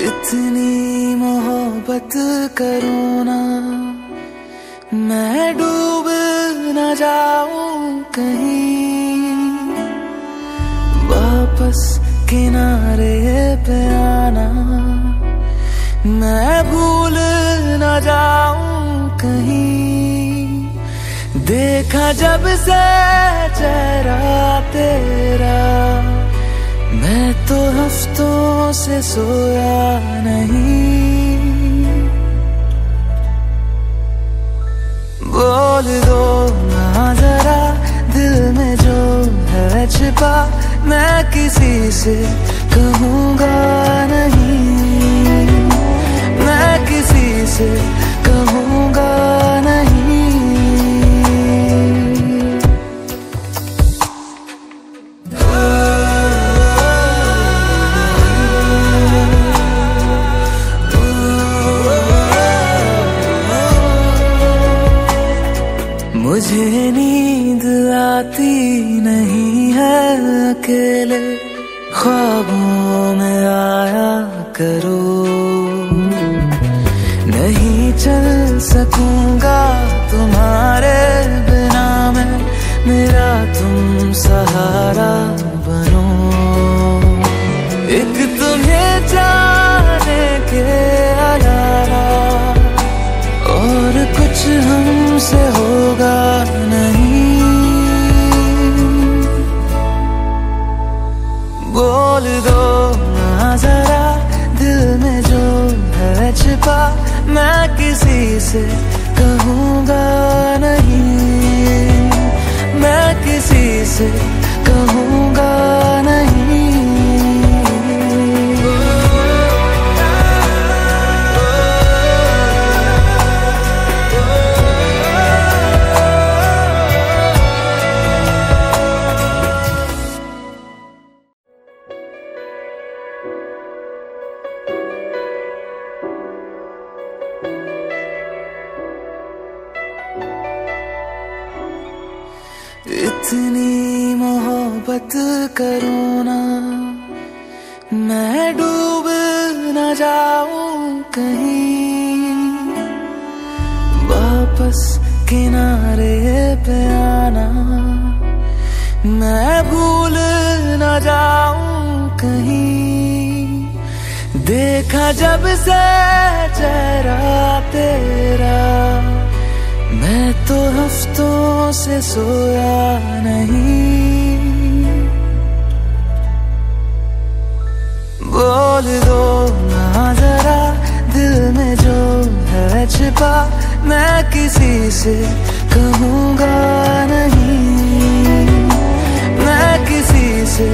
इतनी मोहब्बत करो ना, मैं डूब न जाऊँ कहीं। वापस किनारे पे आना, मैं भूल न जाऊँ कहीं। देखा जब से चेहरा तेरा, मैं तो हफ्तों से सोया नहीं। बोल दो ना जरा, दिल में जो है छिपा, मैं किसी से कहूँगा मुझे नींद आती नहीं है अकेले, ख्वाबों में आया करो। नहीं चल सकूँगा तुम्हारे बिना मैं, मेरा तुम सहारा बनो। छिपा मैं किसी से कहूँगा नहीं। मैं किसी से कहूँगा इतनी मोहब्बत करो ना, मैं डूब न जाऊँ कहीं। वापस किनारे पे आना, मैं भूल न जाऊँ कहीं। देखा जब से चेहरा तेरा से सोया नहीं। बोल दो ना जरा, दिल में जो है छिपा, मैं किसी से कहूँगा नहीं। मैं किसी से